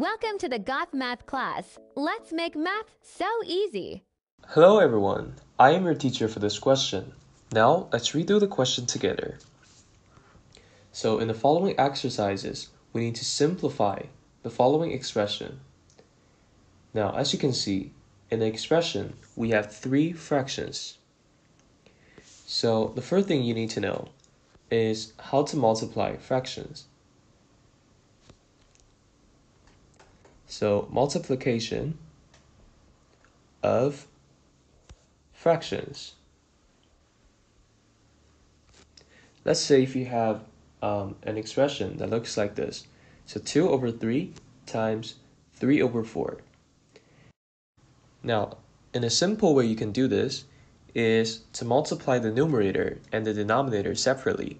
Welcome to the Gauthmath class. Let's make math so easy. Hello everyone, I am your teacher for this question. Now let's redo the question together. So in the following exercises, we need to simplify the following expression. Now as you can see, in the expression, we have three fractions. So the first thing you need to know is how to multiply fractions. So multiplication of fractions. Let's say if you have um, an expression that looks like this. So 2 over 3 times 3 over 4. Now, in a simple way you can do this is to multiply the numerator and the denominator separately.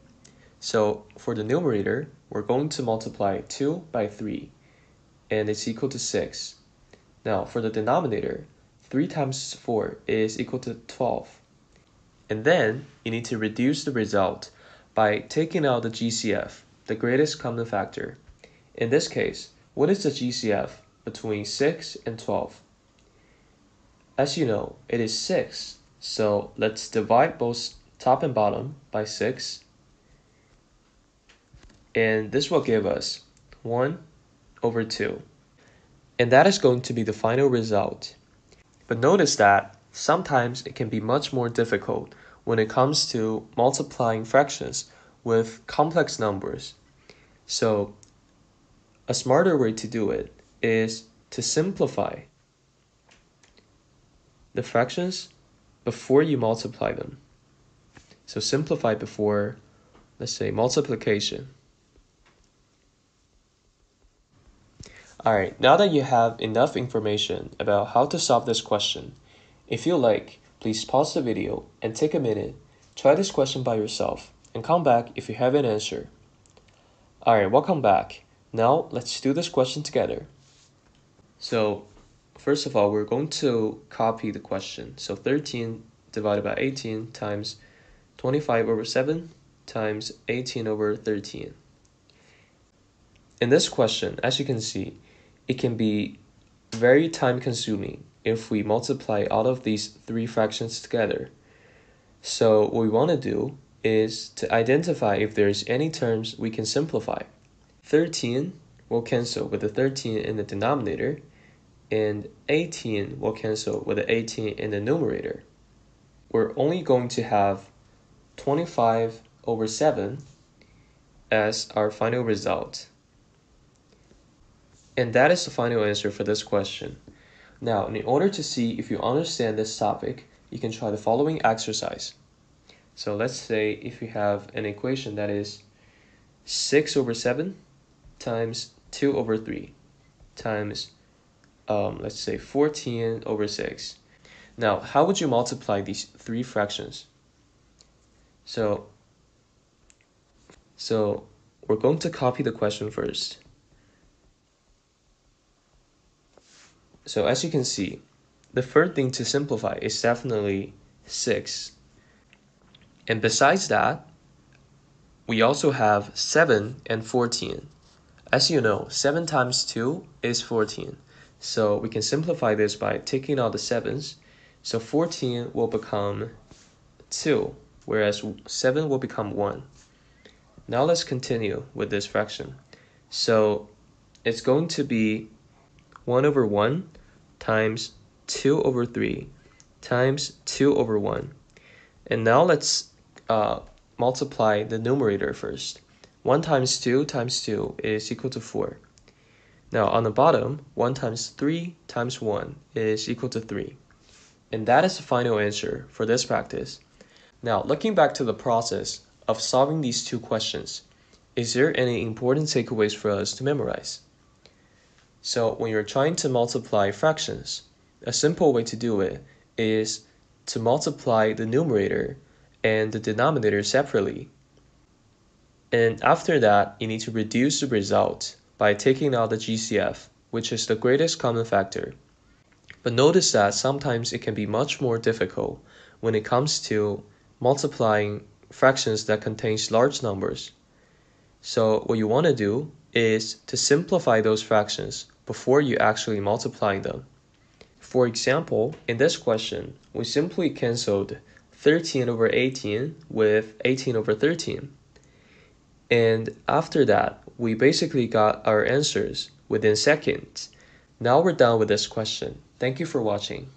So for the numerator, we're going to multiply 2 by 3, and it's equal to 6. Now for the denominator, 3 times 4 is equal to 12. And then you need to reduce the result by taking out the GCF, the greatest common factor. In this case, what is the GCF between 6 and 12? As you know, it is 6, so let's divide both top and bottom by 6. And this will give us 1 over 2. And that is going to be the final result. But notice that sometimes it can be much more difficult when it comes to multiplying fractions with complex numbers. So a smarter way to do it is to simplify the fractions before you multiply them. So simplify before, let's say, multiplication. Alright, now that you have enough information about how to solve this question, if you like, please pause the video and take a minute, try this question by yourself, and come back if you have an answer. Alright, welcome back. Now, let's do this question together. So, First of all, we're going to copy the question. So 13 divided by 18 times 25 over 7 times 18 over 13. In this question, as you can see, it can be very time consuming if we multiply all of these three fractions together. So what we want to do is to identify if there's any terms we can simplify. 13 will cancel with the 13 in the denominator and 18 will cancel with the 18 in the numerator. We're only going to have 25 over 7 as our final result. And that is the final answer for this question. Now, in order to see if you understand this topic, you can try the following exercise. So let's say if you have an equation that is 6 over 7 times 2 over 3 times um, let's say 14 over 6. Now, how would you multiply these three fractions? So, so we're going to copy the question first. So as you can see, the first thing to simplify is definitely 6. And besides that, we also have 7 and 14. As you know, 7 times 2 is 14. So we can simplify this by taking out the 7s. So 14 will become 2, whereas 7 will become 1. Now let's continue with this fraction. So it's going to be 1 over 1 times 2 over 3 times 2 over 1. And now let's uh, multiply the numerator first. 1 times 2 times 2 is equal to 4. Now on the bottom, 1 times 3 times 1 is equal to 3. And that is the final answer for this practice. Now looking back to the process of solving these two questions, is there any important takeaways for us to memorize? So when you're trying to multiply fractions, a simple way to do it is to multiply the numerator and the denominator separately. And after that, you need to reduce the result by taking out the GCF, which is the greatest common factor. But notice that sometimes it can be much more difficult when it comes to multiplying fractions that contains large numbers. So what you want to do is to simplify those fractions before you actually multiply them. For example, in this question, we simply canceled 13 over 18 with 18 over 13. And after that, we basically got our answers within seconds. Now we're done with this question. Thank you for watching.